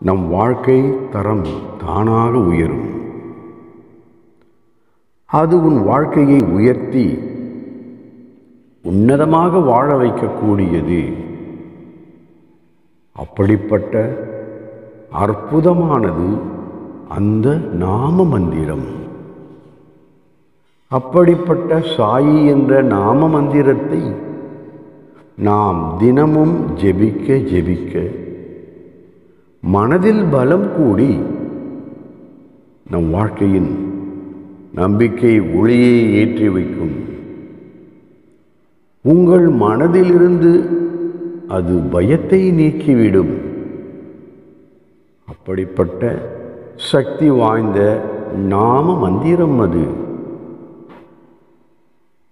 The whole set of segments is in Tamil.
நம் வாழ்க்கை தரம் தானாக உயரும். அது உன் வாழ்க்கையை உயர்த்தி உன்னதமாக வாழ வைக்கக்கூடியது. அப்படிப்பட்ட அற்புதமானது அந்த நாம மந்திரம் அப்படிப்பட்ட சாயி என்ற நாம மந்திரத்தை நாம் தினமும் ஜெபிக்க ஜெபிக்க மனதில் பலம் கூடி நம் வாழ்க்கையின் நம்பிக்கை ஒளியை ஏற்றி வைக்கும். உங்கள் மனதிலிருந்து அது பயத்தை நீக்கிவிடும். அப்படிப்பட்ட சக்தி வாய்ந்த நாம மந்திரம் அது.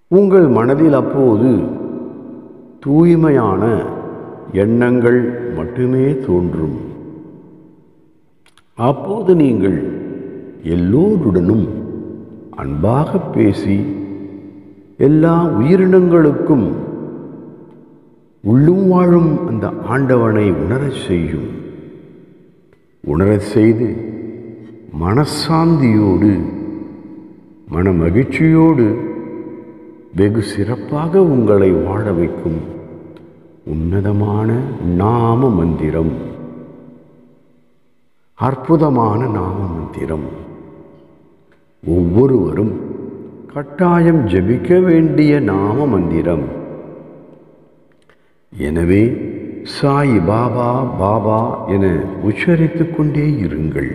உங்கள் மனதில் அப்போது தூய்மையான எண்ணங்கள் மட்டுமே தோன்றும். அப்போது நீங்கள் எல்லோருடனும் அன்பாக பேசி எல்லா உயிரினங்களுக்கும் உள்ளும் வாழும் அந்த ஆண்டவனை உணரச் செய்யும். உணரச் செய்து மனசாந்தியோடு மன மகிழ்ச்சியோடு வெகு சிறப்பாக உங்களை வாழ வைக்கும் உன்னதமான நாம மந்திரம். அற்புதமான நாம மந்திரம் ஒவ்வொருவரும் கட்டாயம் ஜெபிக்க வேண்டிய நாம மந்திரம் எனவே சாய் பாபா பாபா என உச்சரித்துக் கொண்டே இருங்கள்.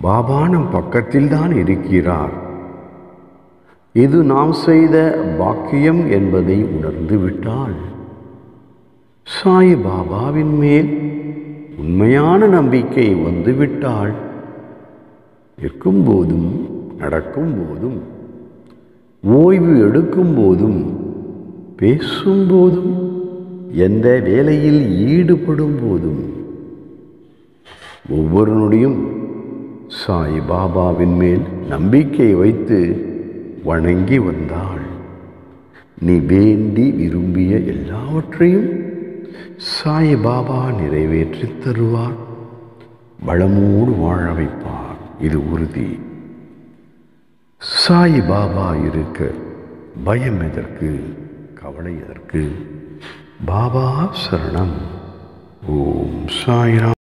பாபா நம் பக்கத்தில் தான் இருக்கிறார். இது நாம் செய்த பாக்கியம் என்பதை உணர்ந்து விட்டால் சாய் பாபாவின் மேல் உண்மையான நம்பிக்கை வந்துவிட்டால் நிற்கும் போதும் நடக்கும் போதும் ஓய்வு எடுக்கும் போதும் பேசும்போதும் எந்த வேலையில் ஈடுபடும் போதும் ஒவ்வொரு நொடியும் சாய் பாபாவின் மேல் நம்பிக்கை வைத்து வணங்கி வந்தாள். நீ வேண்டி விரும்பிய எல்லாவற்றையும் சாய் பாபா நிறைவேற்றி தருவார். வளமோடு வாழ வைப்பார். இது உறுதி. சாய் பாபா இருக்க பயம் எதற்கு? கவலை எதற்கு? பாபா சரணம். ஓம் சாய்ராம்.